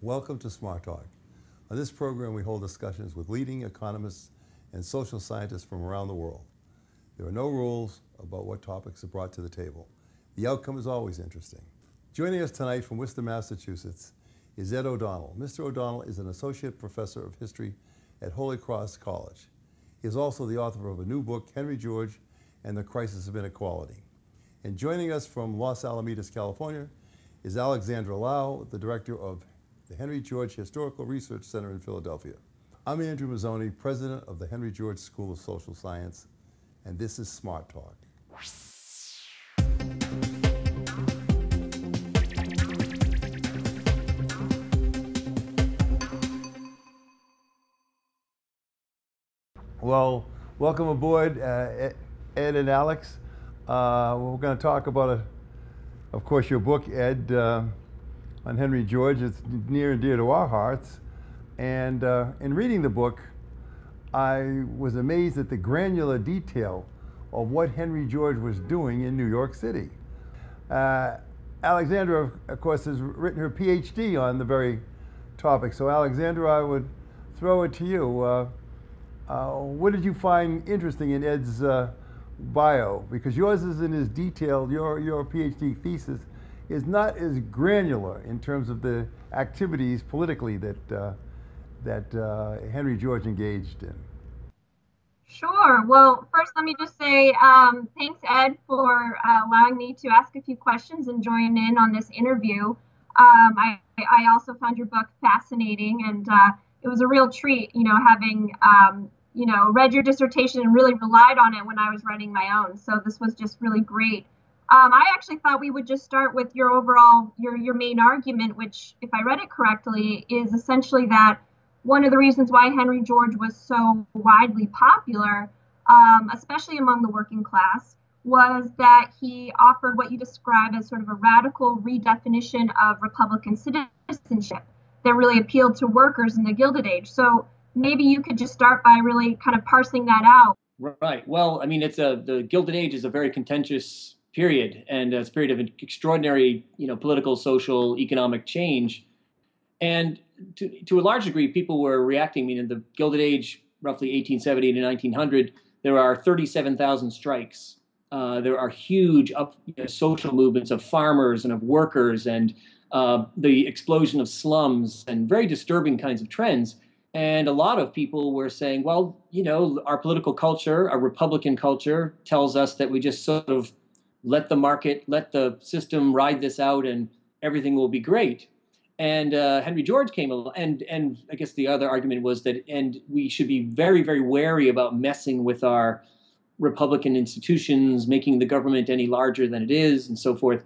Welcome to Smart Talk. On this program, we hold discussions with leading economists and social scientists from around the world. There are no rules about what topics are brought to the table. The outcome is always interesting. Joining us tonight from Worcester, Massachusetts is Ed O'Donnell. Mr. O'Donnell is an associate professor of history at Holy Cross College. He is also the author of a new book, Henry George and the Crisis of Inequality. And joining us from Los Alamitos, California, is Alexandra Lough, the director of the Henry George Historical Research Center in Philadelphia. I'm Andrew Mazzone, president of the Henry George School of Social Science, and this is Smart Talk. Well, welcome aboard, uh, Ed and Alex. Uh, we're going to talk about, a, of course, your book, Ed, uh, on Henry George. It's near and dear to our hearts. And uh, in reading the book, I was amazed at the granular detail of what Henry George was doing in New York City. Uh, Alexandra, of course, has written her PhD on the very topic. So, Alexandra, I would throw it to you. Uh, uh, what did you find interesting in Ed's uh, bio? Because yours isn't as detailed, your, your PhD thesis is not as granular in terms of the activities politically that, uh, that uh, Henry George engaged in. Sure. Well, first, let me just say um, thanks, Ed, for uh, allowing me to ask a few questions and join in on this interview. Um, I, I also found your book fascinating, and uh, it was a real treat, you know, having um, you know, read your dissertation and really relied on it when I was writing my own. So this was just really great. Um, I actually thought we would just start with your overall, your your main argument, which, if I read it correctly, is essentially that one of the reasons why Henry George was so widely popular, um, especially among the working class, was that he offered what you describe as sort of a radical redefinition of Republican citizenship that really appealed to workers in the Gilded Age. So maybe you could just start by really kind of parsing that out. Right. Well, I mean, it's a the Gilded Age is a very contentious period, and a period of extraordinary, you know, political, social, economic change, and to to a large degree, people were reacting. I mean, in the Gilded Age, roughly 1870 to 1900, there are 37,000 strikes. Uh, there are huge up, you know, social movements of farmers and of workers, and uh, the explosion of slums, and very disturbing kinds of trends and a lot of people were saying, well, you know, our political culture, our Republican culture tells us that we just sort of let the market, let the system ride this out and everything will be great. And uh, Henry George came along, and and I guess the other argument was that, and we should be very very wary about messing with our Republican institutions, making the government any larger than it is, and so forth.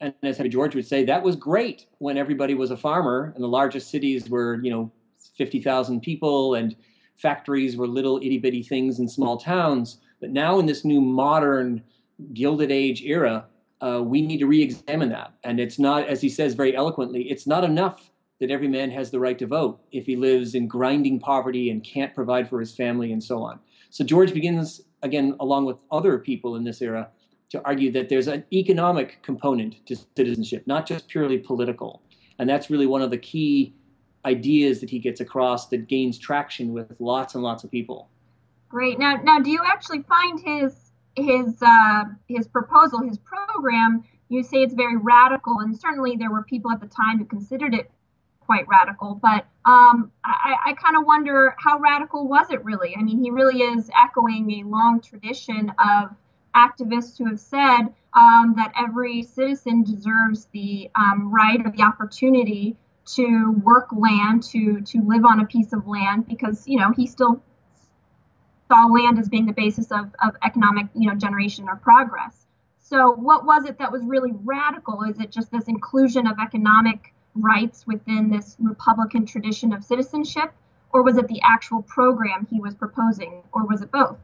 And as Henry George would say, that was great when everybody was a farmer and the largest cities were, you know, 50,000 people and factories were little itty bitty things in small towns. But now in this new modern Gilded Age era, uh, we need to re-examine that. And it's not, as he says very eloquently, it's not enough that every man has the right to vote if he lives in grinding poverty and can't provide for his family and so on. So George begins, again, along with other people in this era, to argue that there's an economic component to citizenship, not just purely political. And that's really one of the key ideas that he gets across that gains traction with lots and lots of people. Great. Now, now, do you actually find his his uh, his proposal, his program? You say it's very radical, and certainly there were people at the time who considered it quite radical. But um, I, I kind of wonder how radical was it really? I mean, he really is echoing a long tradition of activists who have said um, that every citizen deserves the um, right or the opportunity to work land, to to live on a piece of land, because you know he still saw land as being the basis of, of economic you know generation or progress. So what was it that was really radical? Is it just this inclusion of economic rights within this Republican tradition of citizenship, or was it the actual program he was proposing, or was it both?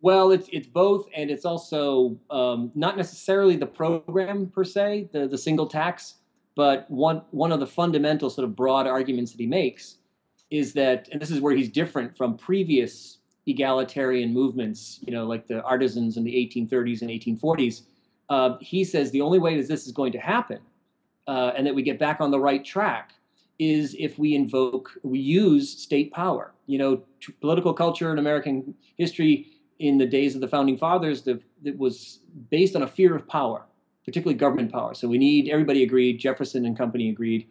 Well, it's it's both, and it's also um, not necessarily the program per se, the the single tax, but one one of the fundamental sort of broad arguments that he makes is that, and this is where he's different from previous egalitarian movements, you know, like the artisans in the 1830s and 1840s. Uh, he says the only way that this is going to happen uh, and that we get back on the right track is if we invoke, we use state power. You know, t- political culture in American history in the days of the founding fathers that, that was based on a fear of power, particularly government power. So we need everybody agreed, Jefferson and company agreed,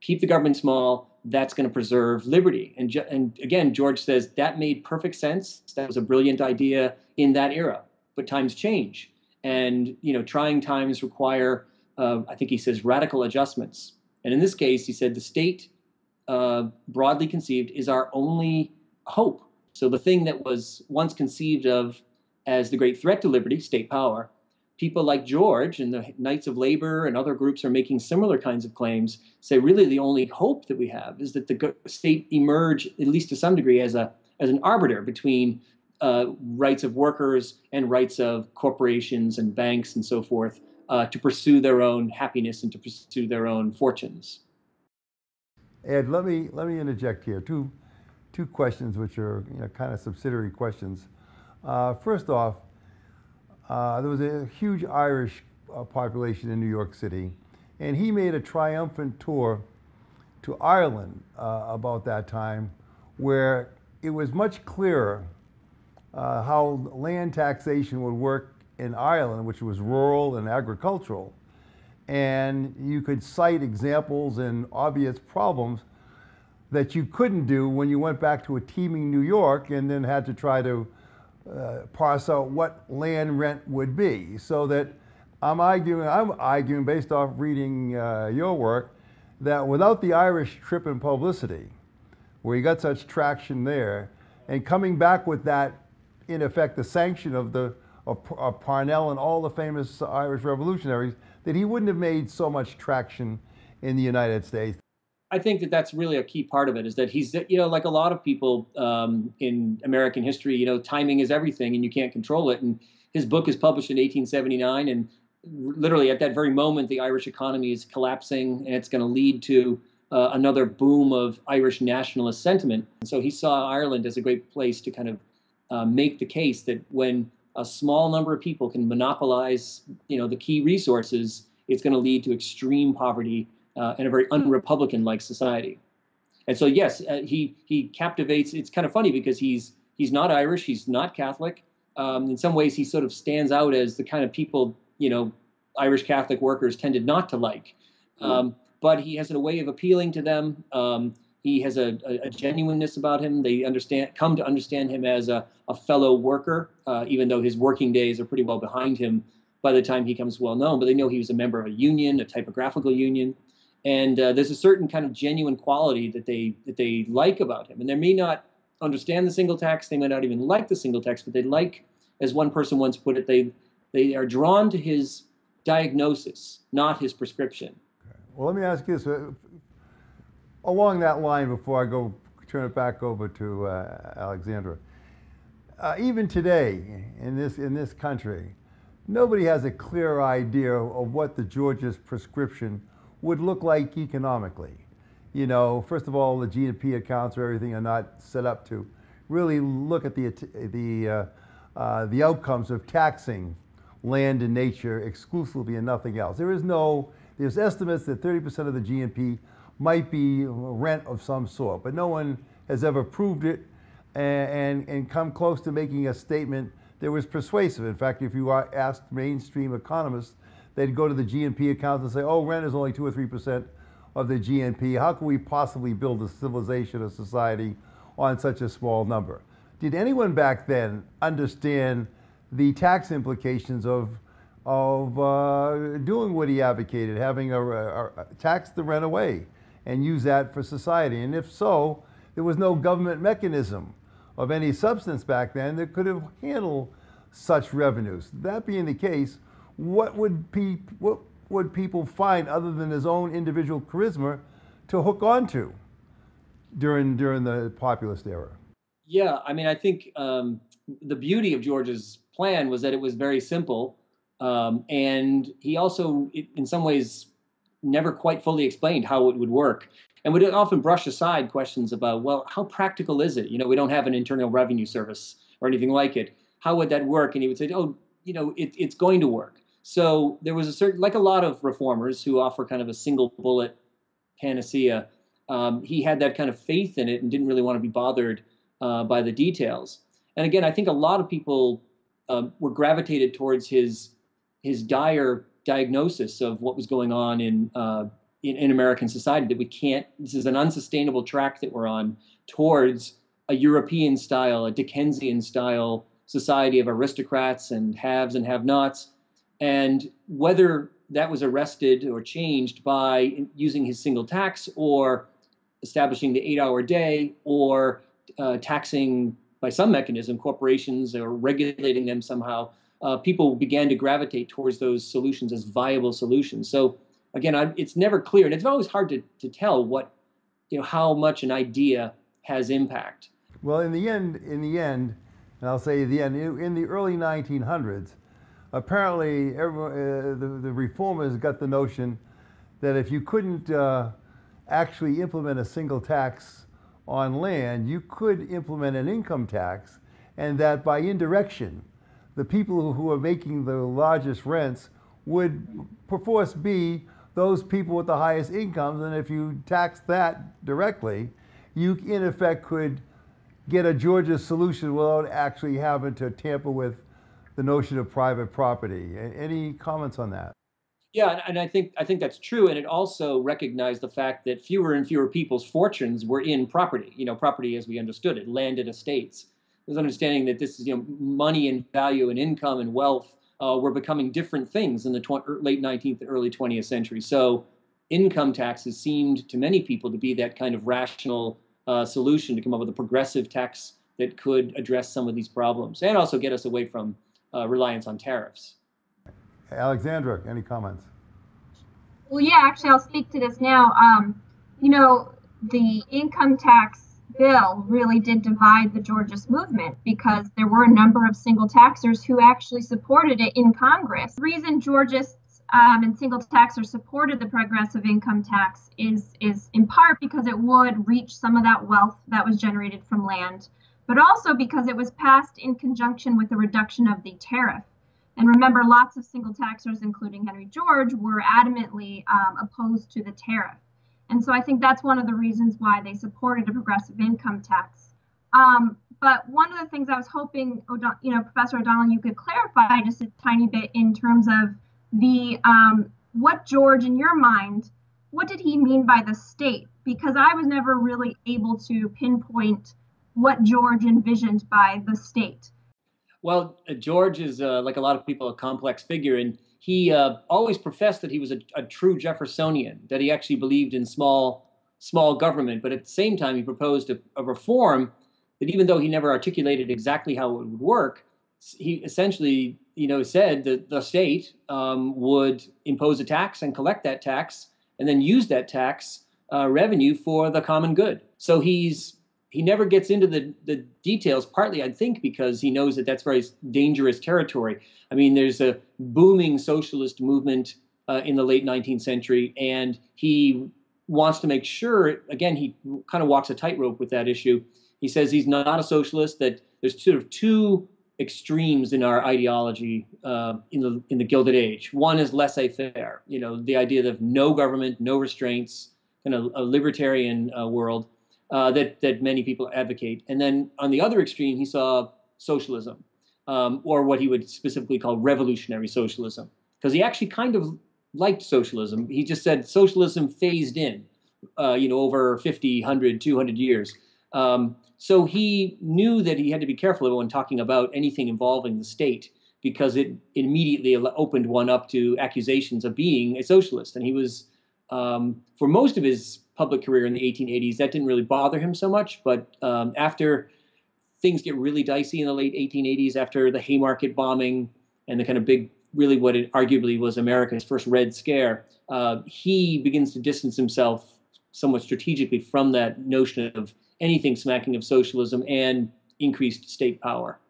keep the government small. That's going to preserve liberty. And, and again, George says that made perfect sense. That was a brilliant idea in that era. But times change, and you know, trying times require, uh, I think he says, radical adjustments. And in this case, he said the state, uh, broadly conceived, is our only hope. So the thing that was once conceived of as the great threat to liberty, state power, people like George and the Knights of Labor and other groups are making similar kinds of claims. Say really the only hope that we have is that the state emerge, at least to some degree, as a as an arbiter between uh, rights of workers and rights of corporations and banks and so forth uh, to pursue their own happiness and to pursue their own fortunes. Ed, let me let me interject here. Two two questions which are you know, kind of subsidiary questions. Uh, first off, uh, there was a huge Irish uh, population in New York City, and he made a triumphant tour to Ireland uh, about that time, where it was much clearer uh, how land taxation would work in Ireland, which was rural and agricultural. And you could cite examples and obvious problems that you couldn't do when you went back to a teeming New York and then had to try to uh, parse out what land rent would be. So that I'm arguing, I'm arguing based off reading uh, your work, that without the Irish trip and publicity, where you got such traction there, and coming back with that, in effect, the sanction of the of, of Parnell and all the famous Irish revolutionaries, that he wouldn't have made so much traction in the United States. I think that that's really a key part of it is that he's, you know, like a lot of people um, in American history, you know, timing is everything and you can't control it. And his book is published in 1879, and literally at that very moment, the Irish economy is collapsing, and it's going to lead to uh, another boom of Irish nationalist sentiment. And so he saw Ireland as a great place to kind of uh, make the case that when a small number of people can monopolize, you know, the key resources, it's going to lead to extreme poverty uh, in a very unrepublican-like society. And so, yes, uh, he he captivates. It's kind of funny because he's he's not Irish, he's not Catholic. Um, in some ways, he sort of stands out as the kind of people you know Irish Catholic workers tended not to like. Hmm. Um, but he has a way of appealing to them. Um, he has a, a, a, genuineness about him. They understand, come to understand him as a, a fellow worker, uh, even though his working days are pretty well behind him by the time he comes well known. But they know he was a member of a union, a typographical union and uh, there's a certain kind of genuine quality that they that they like about him. And they may not understand the single tax they may not even like the single tax but they like as one person once put it they they are drawn to his diagnosis not his prescription. Okay. well let me ask you this uh, along that line before i go turn it back over to uh, alexandra. Uh, even today in this in this country nobody has a clear idea of what the george's prescription would look like economically. You know, first of all, the GDP accounts or everything are not set up to really look at the, the, uh, uh, the outcomes of taxing land and nature exclusively and nothing else. There is no, there's estimates that 30% of the GNP might be rent of some sort, but no one has ever proved it and, and, and come close to making a statement that was persuasive. In fact, if you asked mainstream economists, they'd go to the GNP accounts and say, oh, rent is only two or three percent of the GNP. How can we possibly build a civilization, a society on such a small number? Did anyone back then understand the tax implications of, of uh, doing what he advocated, having a, a, a tax the rent away and use that for society? And if so, there was no government mechanism of any substance back then that could have handled such revenues. That being the case, what would, pe- what would people find other than his own individual charisma to hook onto during, during the populist era? Yeah, I mean, I think um, the beauty of George's plan was that it was very simple. Um, and he also, in some ways, never quite fully explained how it would work and would often brush aside questions about, well, how practical is it? You know, we don't have an internal revenue service or anything like it. How would that work? And he would say, oh, you know, it, it's going to work. So there was a certain, like a lot of reformers who offer kind of a single bullet panacea. Um, he had that kind of faith in it and didn't really want to be bothered uh, by the details. And again, I think a lot of people um, were gravitated towards his his dire diagnosis of what was going on in, uh, in, in American society. That we can't. This is an unsustainable track that we're on towards a European style, a Dickensian style society of aristocrats and haves and have-nots, and whether that was arrested or changed by using his single tax or establishing the eight-hour day or uh, taxing by some mechanism corporations or regulating them somehow, uh, people began to gravitate towards those solutions as viable solutions. So again, I, it's never clear, and it's always hard to, to tell what, you know, how much an idea has impact. Well, in the end, in the end, and I'll say the end, in the early 1900s, apparently everyone, uh, the, the reformers got the notion that if you couldn't uh, actually implement a single tax on land, you could implement an income tax, and that by indirection, the people who are making the largest rents would perforce be those people with the highest incomes. And if you tax that directly, you in effect could get a Georgist solution without actually having to tamper with the notion of private property. Any comments on that? Yeah, and I think I think that's true, and it also recognized the fact that fewer and fewer people's fortunes were in property. You know, property as we understood it, landed estates. There's understanding that this is you know money and value and income and wealth uh, were becoming different things in the tw- er, late 19th, and early 20th century. So, income taxes seemed to many people to be that kind of rational uh, solution to come up with a progressive tax that could address some of these problems and also get us away from uh, reliance on tariffs. Alexandra, any comments? Well, yeah, actually, I'll speak to this now. Um, you know, the income tax bill really did divide the Georgist movement because there were a number of single taxers who actually supported it in Congress. The reason Georgists um, and single taxers supported the progressive income tax is is in part because it would reach some of that wealth that was generated from land, but also because it was passed in conjunction with the reduction of the tariff. And remember, lots of single taxers, including Henry George, were adamantly um, opposed to the tariff. And so I think that's one of the reasons why they supported a progressive income tax. Um, but one of the things I was hoping, you know, Professor O'Donnell, you could clarify just a tiny bit in terms of the um, what George, in your mind, what did he mean by the state? Because I was never really able to pinpoint what George envisioned by the state. Well, uh, George is, uh, like a lot of people, a complex figure, and he uh, always professed that he was a, a, true Jeffersonian, that he actually believed in small, small government. But at the same time, he proposed a, a reform that, even though he never articulated exactly how it would work, he essentially you know, said that the state um, would impose a tax and collect that tax and then use that tax uh, revenue for the common good. So he's he never gets into the, the details, partly, I think, because he knows that that's very dangerous territory. I mean, there's a booming socialist movement uh, in the late 19th century, and he wants to make sure, again, he kind of walks a tightrope with that issue. He says he's not a socialist, that there's sort of two extremes in our ideology uh, in the in the Gilded Age. One is laissez-faire, you know, the idea of no government, no restraints, kind of a libertarian uh, world uh, that that many people advocate. And then on the other extreme, he saw socialism, um, or what he would specifically call revolutionary socialism, because he actually kind of liked socialism. He just said socialism phased in, uh, you know, over 50, 100, 200 years. Um, so he knew that he had to be careful when talking about anything involving the state because it immediately opened one up to accusations of being a socialist. And he was, um, for most of his public career in the 1880s, that didn't really bother him so much. But um, after things get really dicey in the late 1880s, after the Haymarket bombing and the kind of big, really what it arguably was America's first Red Scare, uh, he begins to distance himself somewhat strategically from that notion of anything smacking of socialism and increased state power.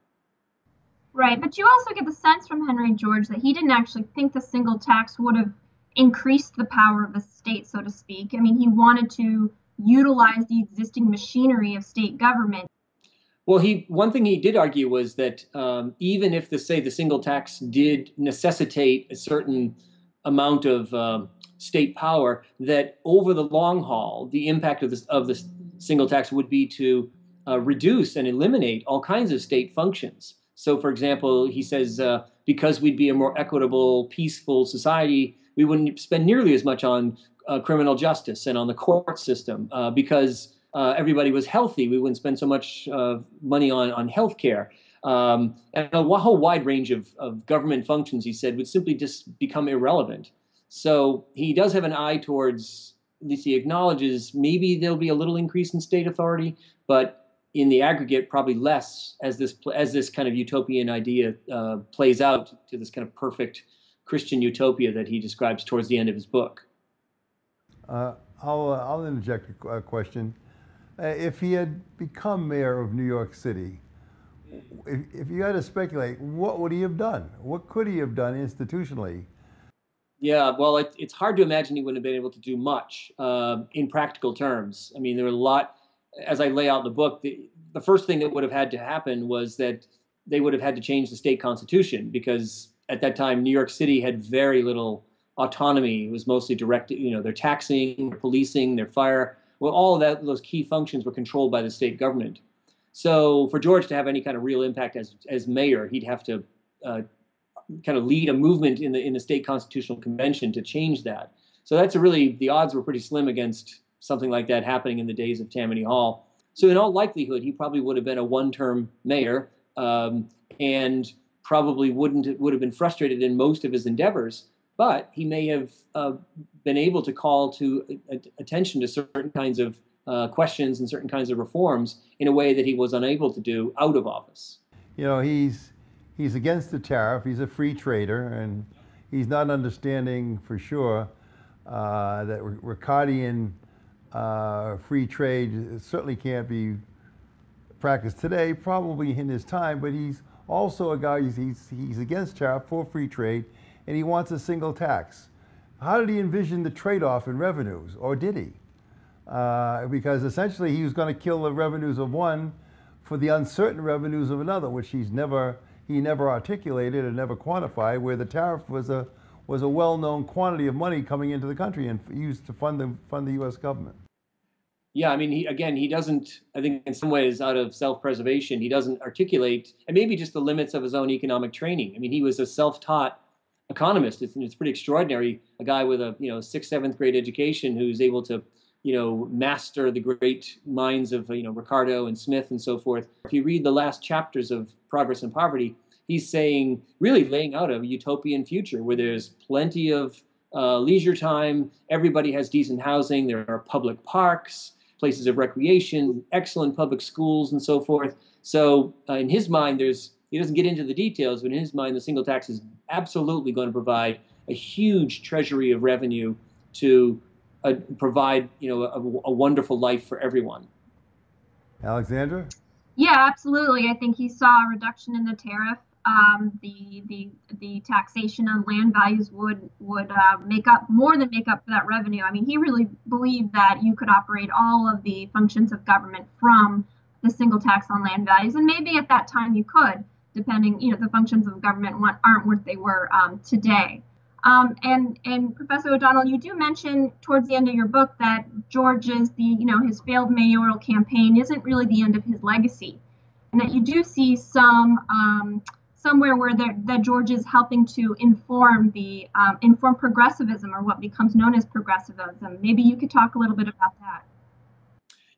Right, but you also get the sense from Henry George that he didn't actually think the single tax would have increased the power of the state, so to speak. I mean, he wanted to utilize the existing machinery of state government. Well, he one thing he did argue was that um, even if the say the single tax did necessitate a certain amount of um, state power, that over the long haul, the impact of this of the single tax would be to uh, reduce and eliminate all kinds of state functions. So, for example, he says uh, because we'd be a more equitable, peaceful society, we wouldn't spend nearly as much on uh, criminal justice and on the court system uh, because uh, everybody was healthy. We wouldn't spend so much uh, money on, on health care. Um, and a whole wide range of, of government functions, he said, would simply just become irrelevant. So he does have an eye towards, at least he acknowledges, maybe there'll be a little increase in state authority, but in the aggregate, probably less as this as this kind of utopian idea uh, plays out to this kind of perfect Christian utopia that he describes towards the end of his book. Uh, I'll, uh, I'll interject a question. Uh, if he had become mayor of New York City, if, if you had to speculate, what would he have done? What could he have done institutionally? Yeah, well, it, it's hard to imagine he wouldn't have been able to do much uh, in practical terms. I mean, there were a lot, as I lay out in the book, the, the first thing that would have had to happen was that they would have had to change the state constitution because at that time, New York City had very little autonomy. It was mostly directed, you know, their taxing, their policing, their fire well, all of that, those key functions were controlled by the state government. So for George to have any kind of real impact as, as mayor, he'd have to uh, kind of lead a movement in the in the state constitutional convention to change that. So that's a really the odds were pretty slim against something like that happening in the days of Tammany Hall. So in all likelihood, he probably would have been a one-term mayor um, and probably wouldn't would have been frustrated in most of his endeavors but he may have uh, been able to call to a- attention to certain kinds of uh, questions and certain kinds of reforms in a way that he was unable to do out of office. You know, he's he's against the tariff. He's a free trader, and he's not understanding for sure uh, that Ricardian uh, free trade certainly can't be practiced today. Probably in his time, but he's also a guy. He's he's, he's against tariff for free trade and he wants a single tax. How did he envision the trade-off in revenues, or did he? Uh, because essentially he was going to kill the revenues of one for the uncertain revenues of another, which he's never he never articulated and never quantified. Where the tariff was a was a well-known quantity of money coming into the country and used to fund the fund the U.S. government. Yeah, I mean, he again, he doesn't. I think in some ways, out of self-preservation, he doesn't articulate, and maybe just the limits of his own economic training. I mean, he was a self-taught economist. It's, it's pretty extraordinary. A guy with a you know sixth, seventh grade education who's able to you know master the great minds of you know Ricardo and Smith and so forth. If you read the last chapters of Progress and Poverty, he's saying really laying out a utopian future where there's plenty of uh, leisure time, everybody has decent housing, there are public parks, places of recreation, excellent public schools, and so forth. So uh, in his mind, there's he doesn't get into the details, but in his mind, the single tax is absolutely going to provide a huge treasury of revenue to uh, provide, you know, a, a, wonderful life for everyone. Alexandra? Yeah, absolutely. I think he saw a reduction in the tariff. Um, the the the taxation on land values would would uh, make up more than make up for that revenue. I mean, he really believed that you could operate all of the functions of government from the single tax on land values, and maybe at that time you could depending, you know, the functions of government aren't what they were um, today. Um, and and Professor O'Donnell, you do mention towards the end of your book that George's the you know his failed mayoral campaign isn't really the end of his legacy, and that you do see some um, somewhere where that George is helping to inform the um, inform progressivism or what becomes known as progressivism. Maybe you could talk a little bit about that.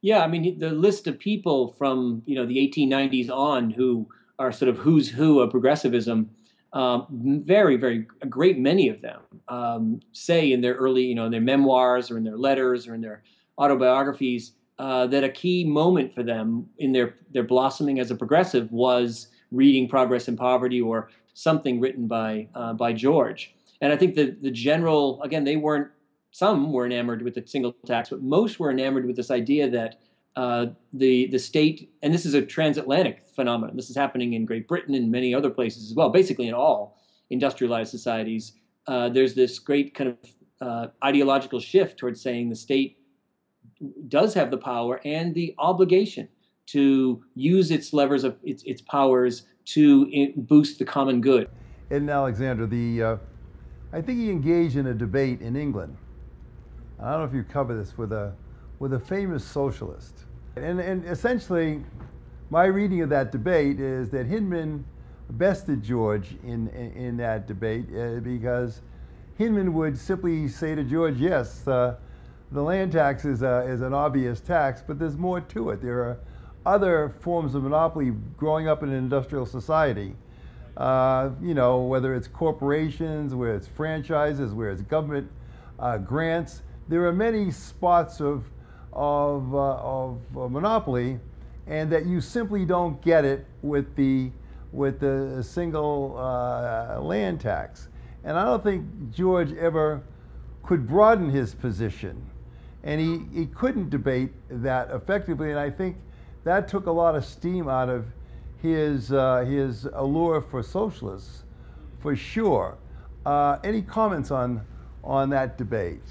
Yeah, I mean the list of people from you know the 1890s on who are sort of who's who of progressivism. Um, very, very, a great many of them um, say in their early, you know, in their memoirs or in their letters or in their autobiographies uh, that a key moment for them in their their blossoming as a progressive was reading Progress and Poverty or something written by uh, by George. And I think the the general, again, they weren't. Some were enamored with the single tax, but most were enamored with this idea that uh, the the state, and this is a transatlantic phenomenon. This is happening in Great Britain and many other places as well. Basically, in all industrialized societies, uh, there's this great kind of uh, ideological shift towards saying the state does have the power and the obligation to use its levers of its, its powers to boost the common good. Ed Alexander, the uh, I think he engaged in a debate in England. I don't know if you cover this with a with a famous socialist, and and essentially, my reading of that debate is that Hyndman bested George in in, in that debate uh, because Hyndman would simply say to George, yes. Uh, the land tax is, a, is an obvious tax, but there's more to it. There are other forms of monopoly growing up in an industrial society. Uh, you know, whether it's corporations, where it's franchises, where it's government uh, grants. There are many spots of, of, uh, of monopoly, and that you simply don't get it with the, with the single uh, land tax. And I don't think George ever could broaden his position and he, he couldn't debate that effectively. And I think that took a lot of steam out of his, uh, his allure for socialists, for sure. Uh, any comments on, on that debate?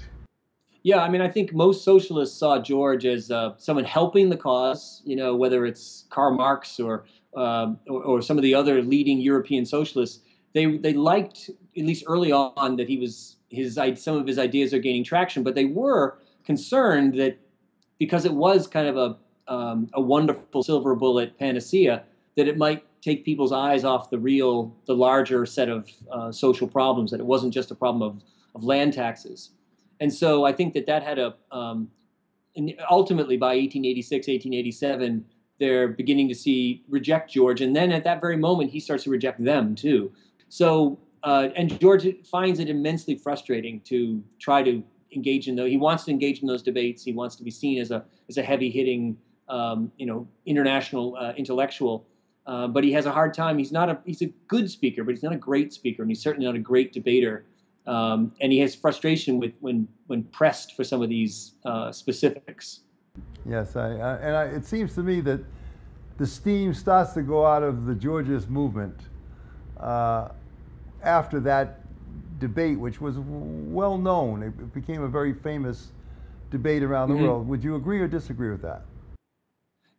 Yeah, I mean, I think most socialists saw George as uh, someone helping the cause, you know, whether it's Karl Marx or, um, or, or, some of the other leading European socialists. They, they liked, at least early on, that he was his some of his ideas are gaining traction, but they were concerned that because it was kind of a, um, a wonderful silver bullet panacea, that it might take people's eyes off the real, the larger set of uh, social problems, that it wasn't just a problem of, of land taxes. And so I think that that had a, um, ultimately by 1886, 1887, they're beginning to see reject George. And then at that very moment, he starts to reject them too. So, uh, and George finds it immensely frustrating to try to engage in though he wants to engage in those debates. He wants to be seen as a as a heavy hitting um, you know international uh, intellectual. Uh, but he has a hard time. He's not a he's a good speaker, but he's not a great speaker, and he's certainly not a great debater. Um, and he has frustration with when when pressed for some of these uh, specifics. Yes, I, I, and I, it seems to me that the steam starts to go out of the Georgist movement uh, after that debate, which was well known. It became a very famous debate around the mm-hmm. world. Would you agree or disagree with that?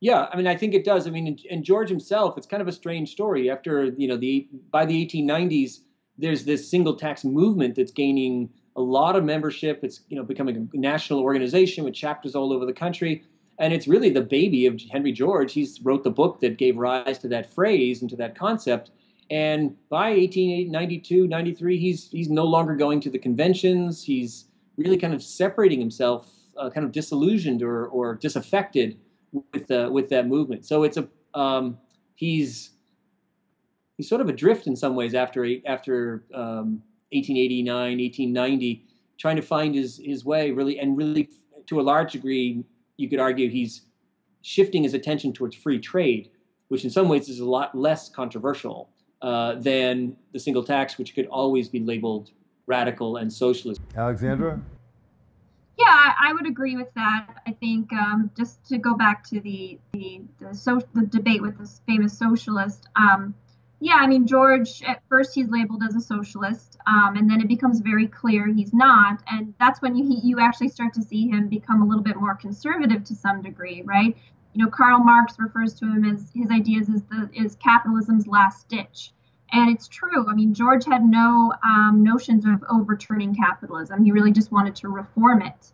Yeah, I mean, I think it does. I mean, and George himself, it's kind of a strange story. After you know the by the 1890s, there's this single tax movement that's gaining a lot of membership. It's you know becoming a national organization with chapters all over the country, and it's really the baby of Henry George. He's wrote the book that gave rise to that phrase and to that concept. And by 1892, 93, he's he's no longer going to the conventions. He's really kind of separating himself, uh, kind of disillusioned or or disaffected with uh, with that movement. So it's a um, he's he's sort of adrift in some ways after after um, 1889, 1890, trying to find his his way really, and really to a large degree, you could argue he's shifting his attention towards free trade, which in some ways is a lot less controversial uh, than the single tax, which could always be labeled radical and socialist. Alexandra? Yeah, I would agree with that. I think um, just to go back to the the the, so, the debate with this famous socialist. Um, yeah, I mean George. At first, he's labeled as a socialist, um, and then it becomes very clear he's not, and that's when you you actually start to see him become a little bit more conservative to some degree, right? You know, Karl Marx refers to him as his ideas as the is capitalism's last ditch. And it's true. I mean, George had no um, notions of overturning capitalism. He really just wanted to reform it.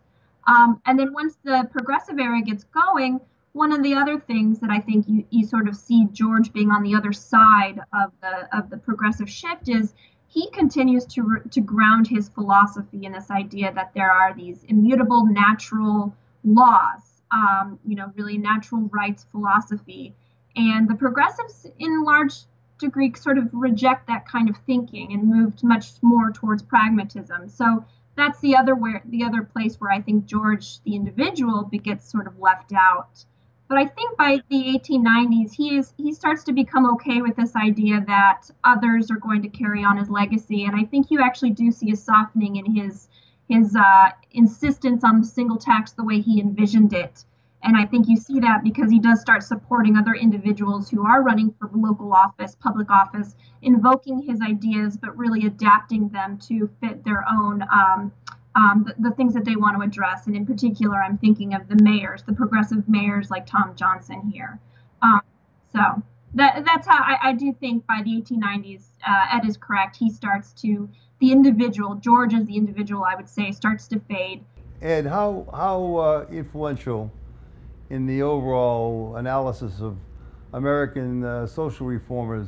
Um, and then once the progressive era gets going, one of the other things that I think you, you sort of see George being on the other side of the of the progressive shift is he continues to to ground his philosophy in this idea that there are these immutable natural laws, um, you know, really natural rights philosophy. And the progressives, in large degree sort of reject that kind of thinking and moved much more towards pragmatism. So that's the other where the other place where I think George the individual gets sort of left out. But I think by the 1890s he is he starts to become okay with this idea that others are going to carry on his legacy, and I think you actually do see a softening in his his uh, insistence on the single tax the way he envisioned it and I think you see that because he does start supporting other individuals who are running for local office, public office, invoking his ideas, but really adapting them to fit their own. Um, um, the, the, things that they want to address. And in particular, I'm thinking of the mayors, the progressive mayors like Tom Johnson here. So that that's how I, I do think by the 1890s, uh, Ed is correct. He starts to the individual George as the individual, I would say, starts to fade. Ed, how how uh, influential in the overall analysis of American uh, social reformers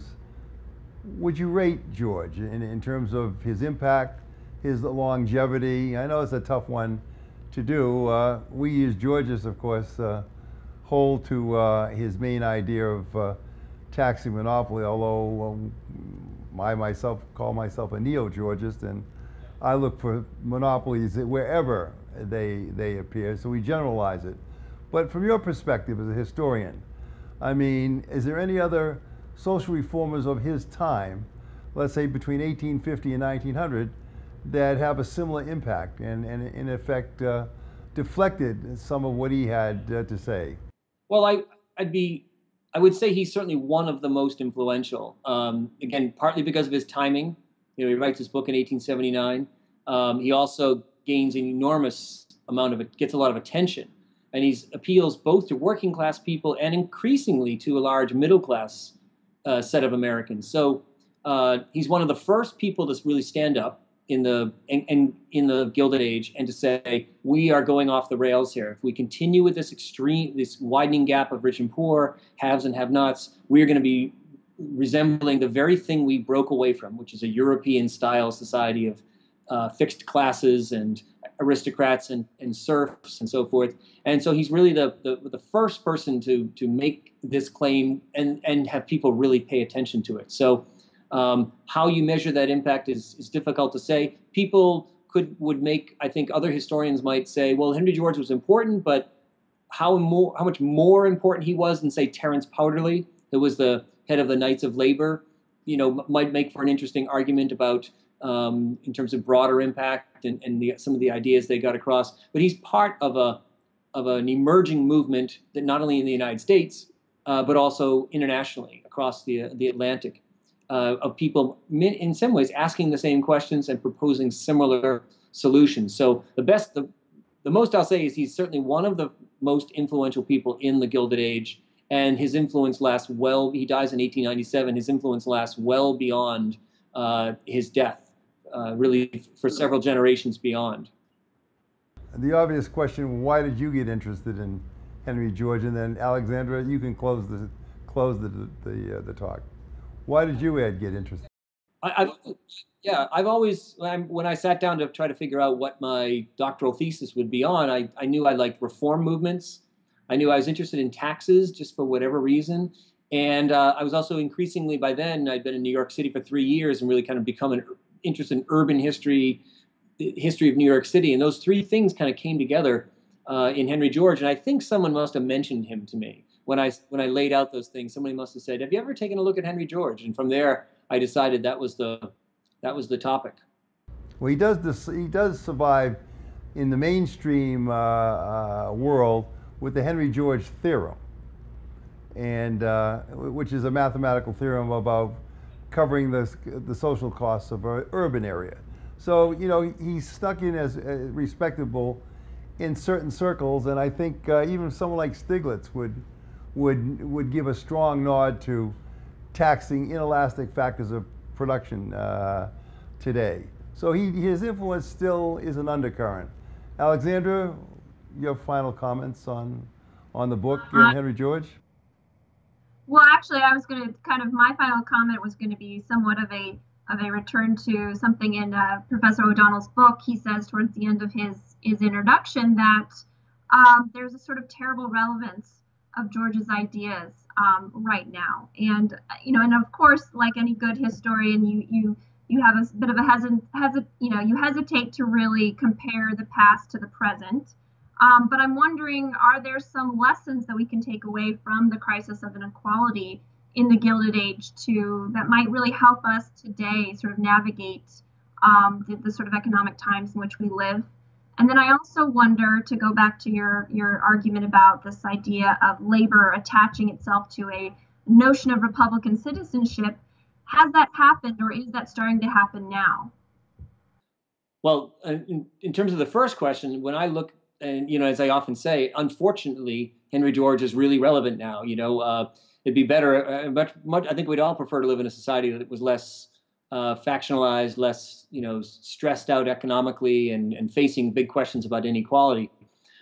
would you rate George in, in terms of his impact, his longevity? I know it's a tough one to do. Uh, we use George's, of course, uh, hold to uh, his main idea of uh, taxing monopoly, although um, I myself call myself a neo-Georgist, and I look for monopolies wherever they, they appear, so we generalize it. But from your perspective as a historian, I mean, is there any other social reformers of his time, let's say between 1850 and 1900, that have a similar impact and, and in effect uh, deflected some of what he had uh, to say? Well, I, I'd be, I would say he's certainly one of the most influential. Um, again, partly because of his timing. You know, he writes his book in 1879. Um, he also gains an enormous amount of it, gets a lot of attention, and he appeals both to working class people and increasingly to a large middle class uh, set of Americans. So uh, he's one of the first people to really stand up in the in, in the Gilded Age and to say we are going off the rails here. If we continue with this extreme, this widening gap of rich and poor, haves and have-nots, we are going to be resembling the very thing we broke away from, which is a European-style society of uh, fixed classes and aristocrats and, and serfs and so forth. And so he's really the, the, the first person to, to make this claim and, and have people really pay attention to it. So um, how you measure that impact is, is difficult to say. People could would make, I think other historians might say, well, Henry George was important, but how more how much more important he was than say Terence Powderly, who was the head of the Knights of Labor, you know, might make for an interesting argument about um, in terms of broader impact and, and the, some of the ideas they got across. But he's part of a of an emerging movement that not only in the United States uh, but also internationally across the the Atlantic uh, of people in some ways asking the same questions and proposing similar solutions. So the best the the most I'll say is he's certainly one of the most influential people in the Gilded Age, and his influence lasts well. He dies in 1897. His influence lasts well beyond uh, his death uh, really for several generations beyond. The obvious question: Why did you get interested in Henry George? And then Alexandra, you can close the close the the, uh, the talk. Why did you, Ed, get interested? I, have yeah, I've always when I sat down to try to figure out what my doctoral thesis would be on, I, I knew I liked reform movements. I knew I was interested in taxes just for whatever reason. And uh, I was also increasingly by then, I'd been in New York City for three years and really kind of become an interest in urban history, history of New York City, and those three things kind of came together uh, in Henry George. And I think someone must have mentioned him to me when I when I laid out those things. Somebody must have said, "Have you ever taken a look at Henry George?" And from there, I decided that was the that was the topic. Well, he does this. He does survive in the mainstream uh, uh, world with the Henry George theorem, and uh, which is a mathematical theorem about covering the, the social costs of an urban area. So, you know, he's stuck in as uh, respectable in certain circles, and I think uh, even someone like Stiglitz would, would, would give a strong nod to taxing inelastic factors of production uh, today. So he, his influence still is an undercurrent. Alexandra, your final comments on, on the book, uh, Henry George? Well, actually, I was going to kind of my final comment was going to be somewhat of a of a return to something in uh, Professor O'Donnell's book. He says towards the end of his his introduction that um, there's a sort of terrible relevance of George's ideas um, right now, and you know, and of course, like any good historian, you you you have a bit of a hesit, hesit you know, you hesitate to really compare the past to the present. Um, but I'm wondering, are there some lessons that we can take away from the crisis of inequality in the Gilded Age to that might really help us today sort of navigate um, the, the, sort of economic times in which we live? And then I also wonder to go back to your your argument about this idea of labor attaching itself to a notion of Republican citizenship. Has that happened, or is that starting to happen now? Well, in, in terms of the first question, when I look and you know, as I often say, unfortunately, Henry George is really relevant now. You know, uh, it'd be better. Uh, much, much, I think we'd all prefer to live in a society that was less uh, factionalized, less you know stressed out economically, and and facing big questions about inequality.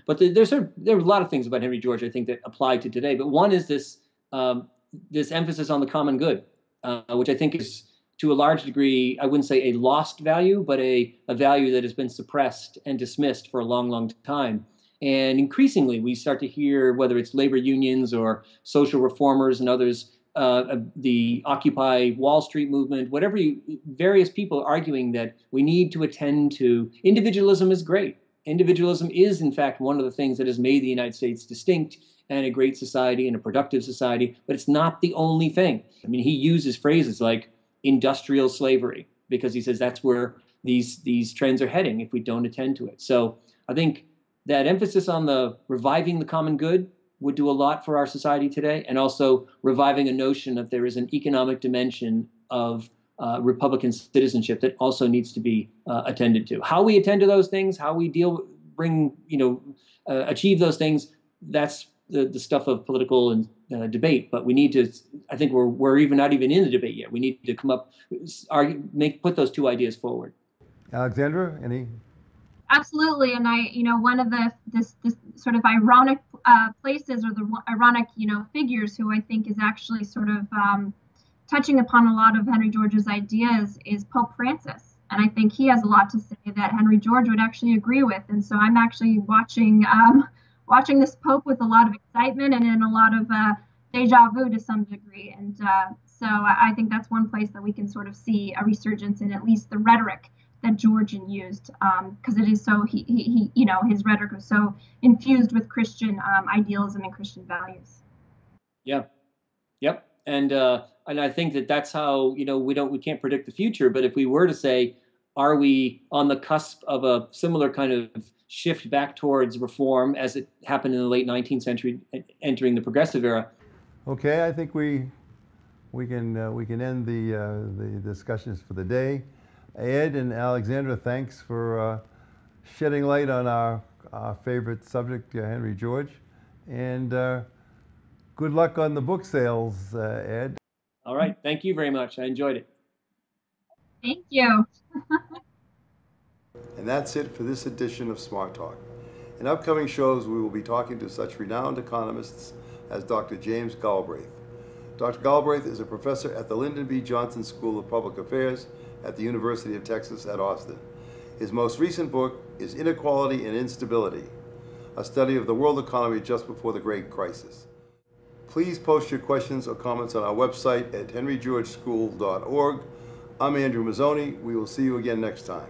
But the, there's a, there are a lot of things about Henry George I think that apply to today. But one is this um, this emphasis on the common good, uh, which I think is to a large degree, I wouldn't say a lost value, but a, a value that has been suppressed and dismissed for a long, long time. And increasingly, we start to hear whether it's labor unions or social reformers and others, uh, the Occupy Wall Street movement, whatever you, various people arguing that we need to attend to individualism is great. Individualism is, in fact, one of the things that has made the United States distinct and a great society and a productive society, but it's not the only thing. I mean, he uses phrases like industrial slavery because he says that's where these these trends are heading if we don't attend to it. So I think that emphasis on the reviving the common good would do a lot for our society today, and also reviving a notion that there is an economic dimension of uh, Republican citizenship that also needs to be uh, attended to. How we attend to those things, how we deal, bring, you know, uh, achieve those things, that's the, the stuff of political and uh, debate. But we need to, I think we're, we're even not even in the debate yet. We need to come up, argue, make, put those two ideas forward. Alexandra, any absolutely and i you know one of the this this sort of ironic uh, places or the ironic you know figures who i think is actually sort of um, touching upon a lot of henry george's ideas is pope francis and i think he has a lot to say that henry george would actually agree with and so i'm actually watching um, watching this pope with a lot of excitement and in a lot of uh, deja vu to some degree. And uh, so i think that's one place that we can sort of see a resurgence in at least the rhetoric that Georgian used because um, it is so he, he, he, you know his rhetoric was so infused with Christian um, idealism and Christian values. Yeah, yep, and uh, and I think that that's how you know we don't we can't predict the future, but if we were to say, are we on the cusp of a similar kind of shift back towards reform as it happened in the late 19th century, entering the progressive era? Okay, I think we we can uh, we can end the uh, the discussions for the day. Ed and Alexandra, thanks for uh, shedding light on our, our favorite subject, uh, Henry George. And uh, good luck on the book sales, uh, Ed. All right. Thank you very much. I enjoyed it. Thank you. and that's it for this edition of Smart Talk. In upcoming shows, we will be talking to such renowned economists as Dr. James Galbraith. Dr. Galbraith is a professor at the Lyndon B. Johnson School of Public Affairs at the University of Texas at Austin. His most recent book is Inequality and Instability, a study of the world economy just before the Great Crisis. Please post your questions or comments on our website at henrygeorgeschool.org. I'm Andrew Mazzone. We will see you again next time.